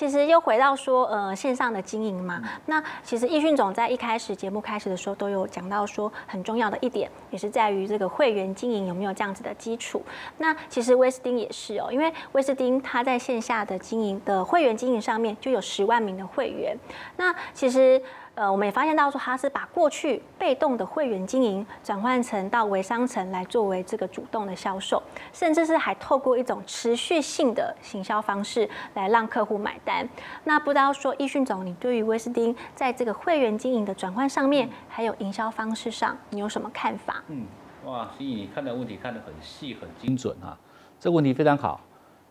其实又回到说，呃，线上的经营嘛。那其实易迅总在一开始节目开始的时候都有讲到说，很重要的一点也是在于这个会员经营有没有这样子的基础。那其实威斯汀也是哦，因为威斯汀他在线下的经营的会员经营上面就有十万名的会员。那其实。呃，我们也发现到说，他是把过去被动的会员经营转换成到微商城来作为这个主动的销售，甚至是还透过一种持续性的行销方式来让客户买单。那不知道说，易迅总，你对于威斯汀在这个会员经营的转换上面，还有营销方式上，你有什么看法？嗯，哇，所以你看的问题看得很细很精准啊，这个问题非常好。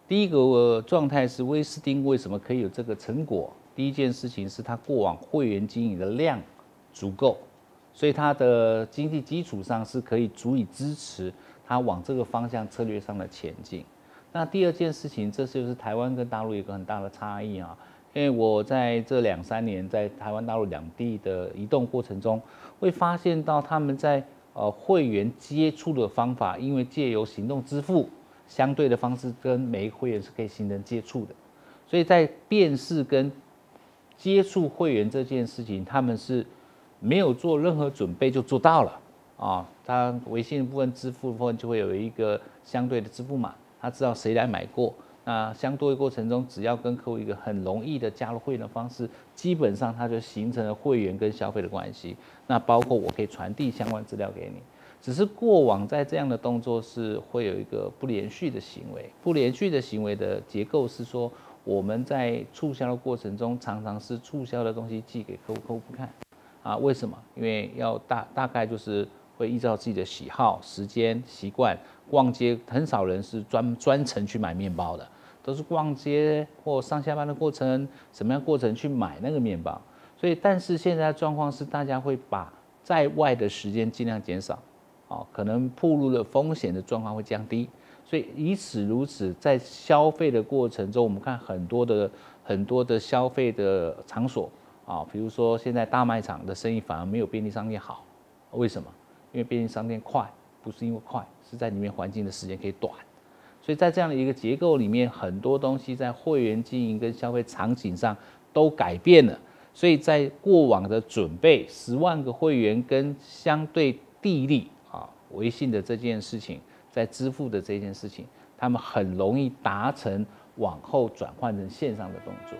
第一个状态是威斯汀为什么可以有这个成果？第一件事情是他过往会员经营的量足够，所以他的经济基础上是可以足以支持他往这个方向策略上的前进。那第二件事情，这就是台湾跟大陆一个很大的差异啊，因为我在这两三年在台湾大陆两地的移动过程中，会发现到他们在呃会员接触的方法，因为借由行动支付相对的方式，跟每一个会员是可以形成接触的，所以在辨识跟接触会员这件事情，他们是没有做任何准备就做到了啊！他微信部分支付部分就会有一个相对的支付码，他知道谁来买过。那相对过程中，只要跟客户一个很容易的加入会员的方式，基本上他就形成了会员跟消费的关系。那包括我可以传递相关资料给你，只是过往在这样的动作是会有一个不连续的行为，不连续的行为的结构是说。我们在促销的过程中，常常是促销的东西寄给客户，客户不看，啊，为什么？因为要大大概就是会依照自己的喜好、时间、习惯逛街，很少人是专专程去买面包的，都是逛街或上下班的过程，什么样过程去买那个面包。所以，但是现在状况是，大家会把在外的时间尽量减少，啊，可能暴露的风险的状况会降低。所以以此如此，在消费的过程中，我们看很多的很多的消费的场所啊，比如说现在大卖场的生意反而没有便利商店好，为什么？因为便利商店快，不是因为快，是在里面环境的时间可以短。所以在这样的一个结构里面，很多东西在会员经营跟消费场景上都改变了。所以在过往的准备十万个会员跟相对地利微信的这件事情。在支付的这件事情，他们很容易达成往后转换成线上的动作。